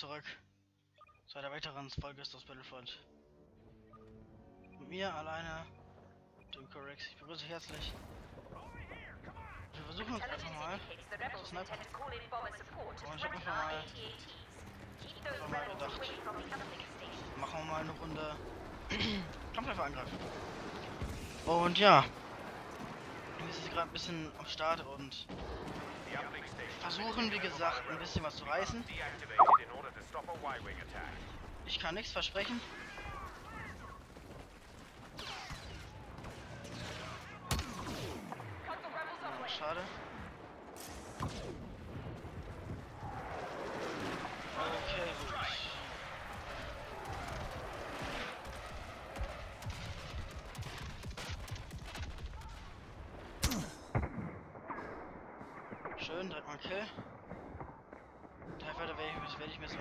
zurück zu einer weiteren Folge aus Battlefront. Mit mir alleine, dem Corex. Ich begrüße herzlich. Wir versuchen uns einfach mal zu snipen. Und ich hab einfach mal, einfach mal gedacht, machen wir mal eine Runde Kampfläufer Und ja, wir sind gerade ein bisschen am Start und versuchen, wie gesagt, ein bisschen was zu reißen. Ich kann nichts versprechen. Oh, schade.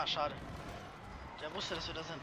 Ah, schade. Der wusste, dass wir da sind.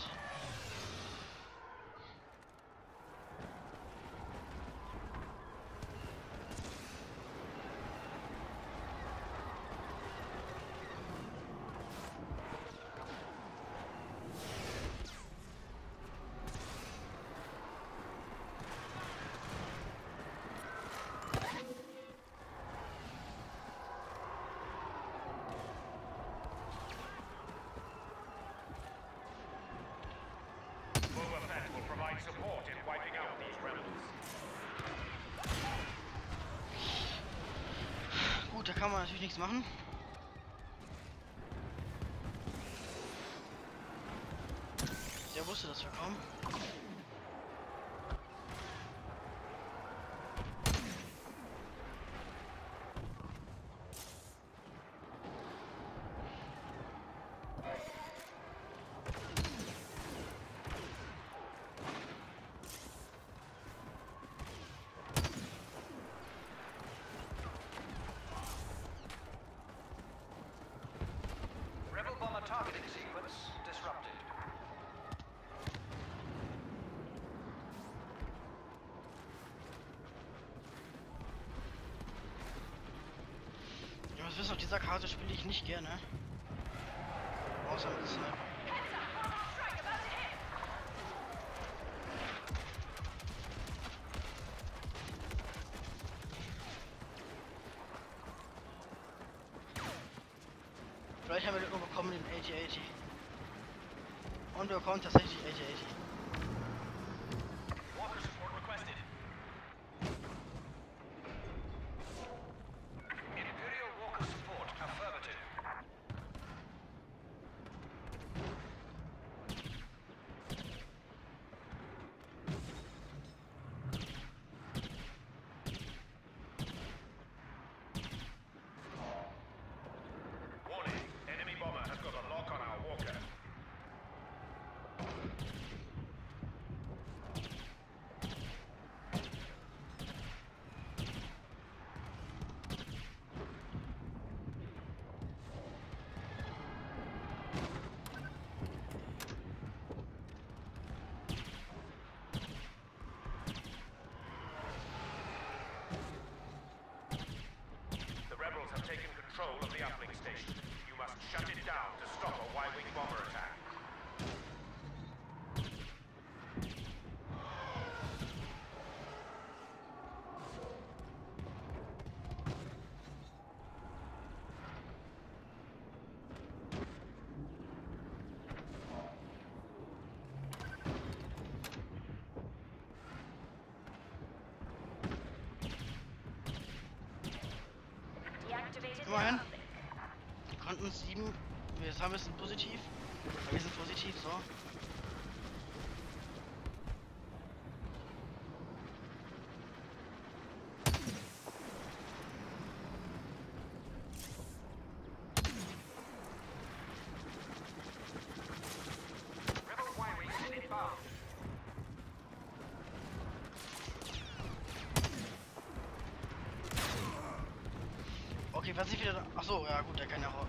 Kann man natürlich nichts machen. Der wusste, dass wir kommen. Ihr müsst wissen, auf dieser Karte spiele ich nicht gerne. Außer mit Sniper. Vielleicht haben wir den bekommen, den 8080. Und wir bekommen tatsächlich 8080. Control of the uplink station. You must shut it down to stop a Y-wing bomber attack. Immerhin. Wir konnten sieben. Wir haben es positiv. Wir sind positiv, so. Okay, was ich wieder. Achso, ja gut, der kann ja auch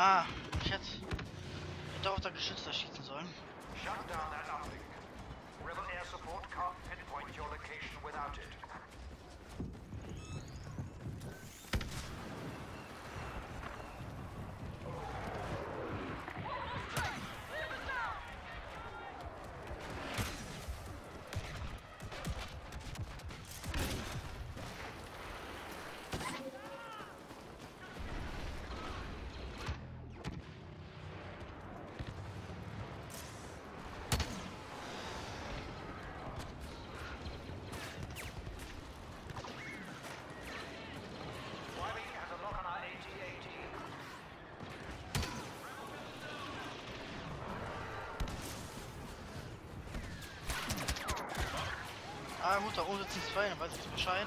Ah, ich hätte. Ich hätte auf der Geschützer schießen sollen. Shut down that uplink. Rebel air support can't pinpoint your location without it. Ah, gut, da oben sitzen zwei, dann weiß ich Bescheid.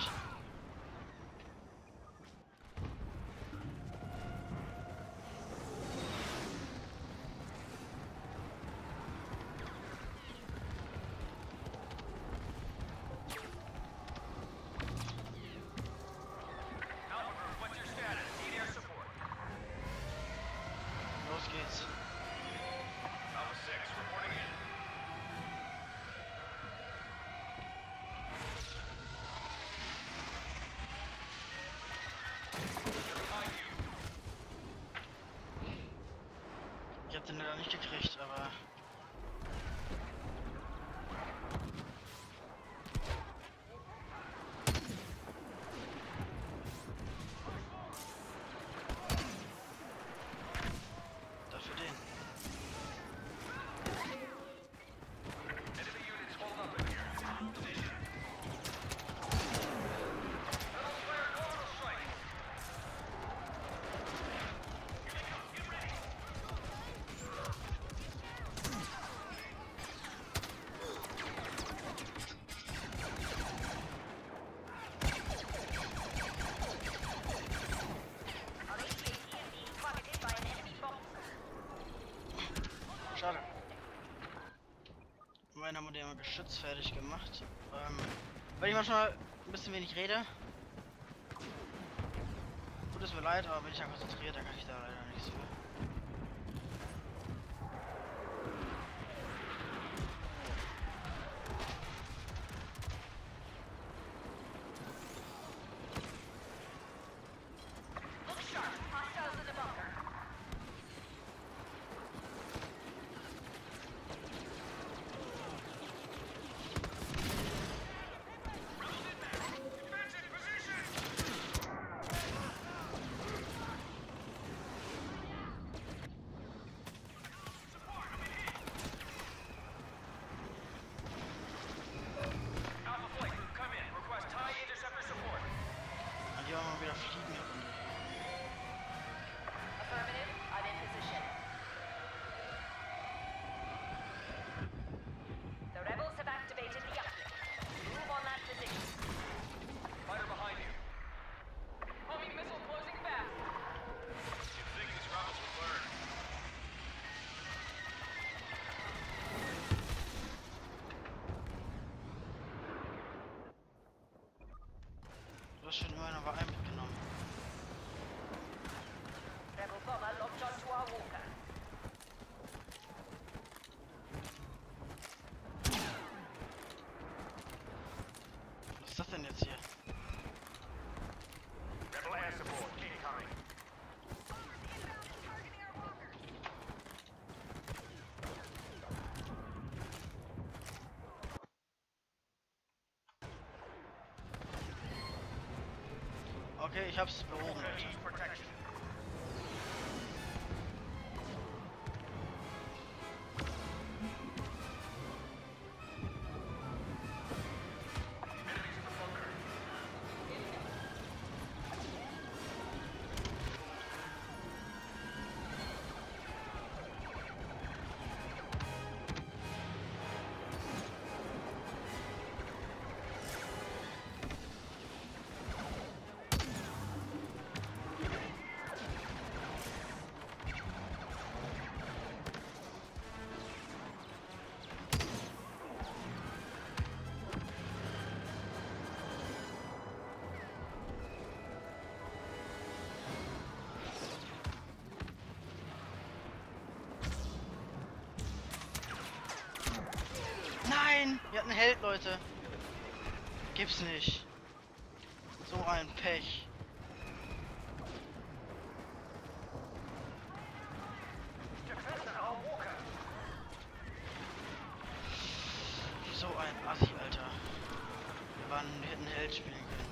Hab den leider nicht gekriegt, Immerhin haben wir den Geschütz fertig gemacht. Ähm, weil ich manchmal ein bisschen wenig rede. Tut es mir leid, aber bin ich ja konzentriert, dann kann ich da leider nichts. Look Okay, ich hab's behoben. Hatten einen Held, Leute. Gibt's nicht. So ein Pech. So ein Assi, Alter. Wir, waren, hätten Held spielen können.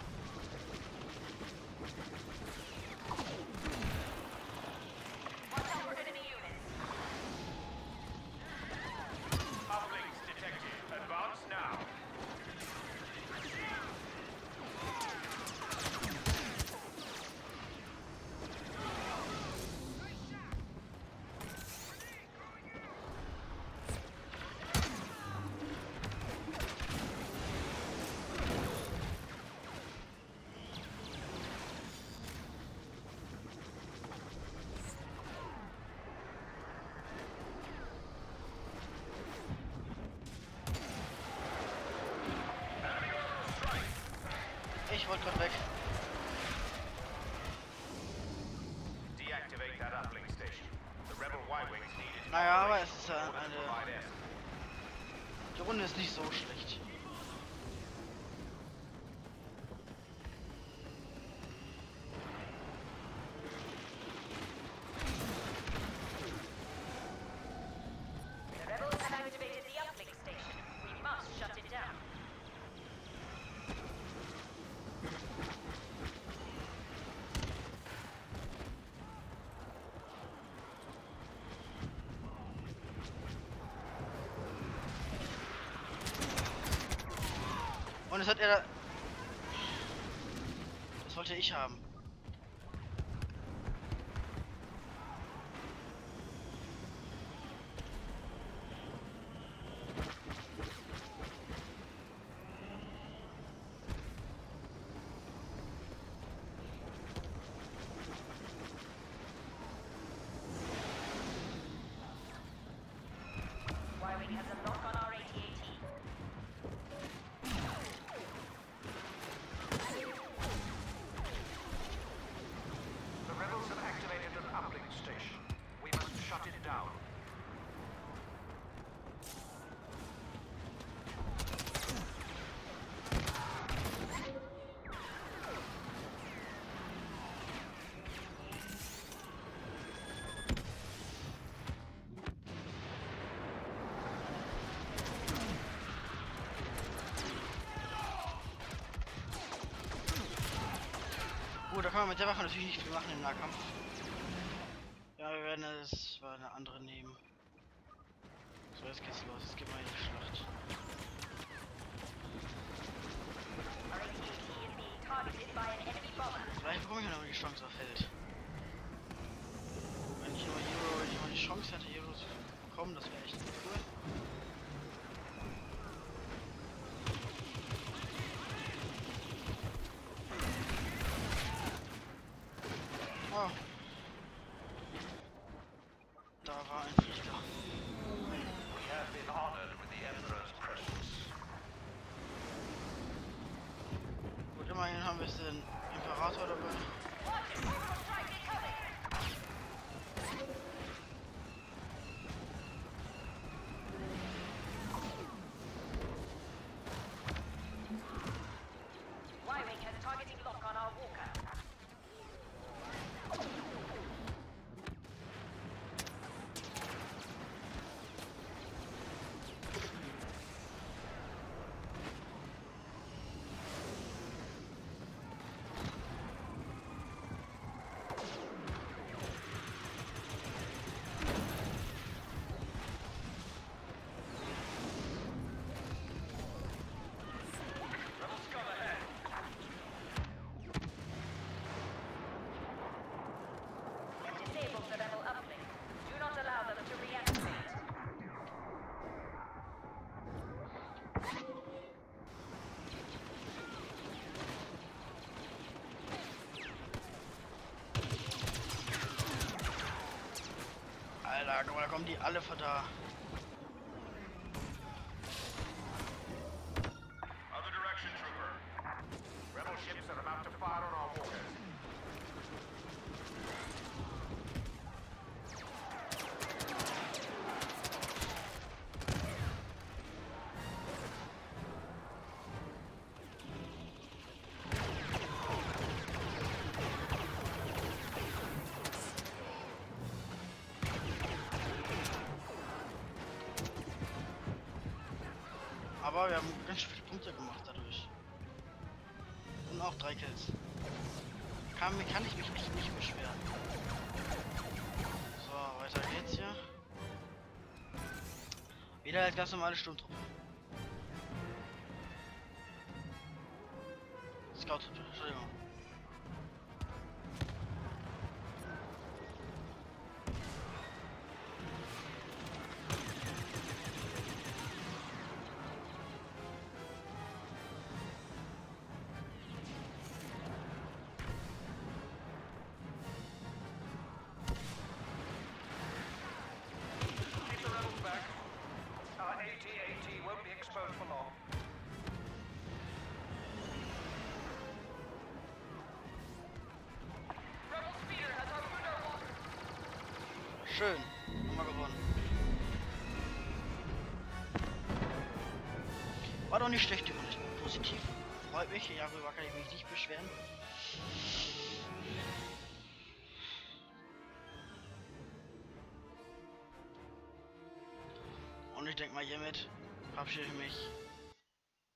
Wollte gerade weg. Naja, aber es ist ja eine- Die Runde ist nicht so schlecht. Und es hat er. Das wollte ich haben. Kann man mit der Waffe natürlich nicht viel machen im Nahkampf. Ja, wir werden es war eine andere nehmen. So, jetzt geht's los. Jetzt geht mal in die Schlacht. Vielleicht bekomme ich noch die Chance auf Held. Wenn ich nur Hero, ich die Chance hätte, Hero zu bekommen, das wäre echt cool. Mal, da kommen die alle von da. Aber wir haben ganz viele Punkte gemacht dadurch. Und auch drei Kills. Kann, kann ich mich nicht, nicht beschweren. So, weiter geht's hier. Wieder als ganz normale Sturmtruppe. Scout-Truppe, Entschuldigung. Schön. Nochmal gewonnen. War doch nicht schlecht, die Runde. Positiv. Freut mich. Darüber kann ich mich nicht beschweren. Und ich denke mal, hiermit verabschiede ich mich.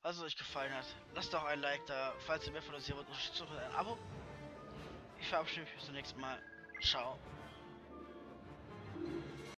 Falls es euch gefallen hat, lasst doch ein Like da. Falls ihr mehr von uns hier wollt, unterstützt einem Abo. Ich verabschiede mich bis zum nächsten Mal. Ciao.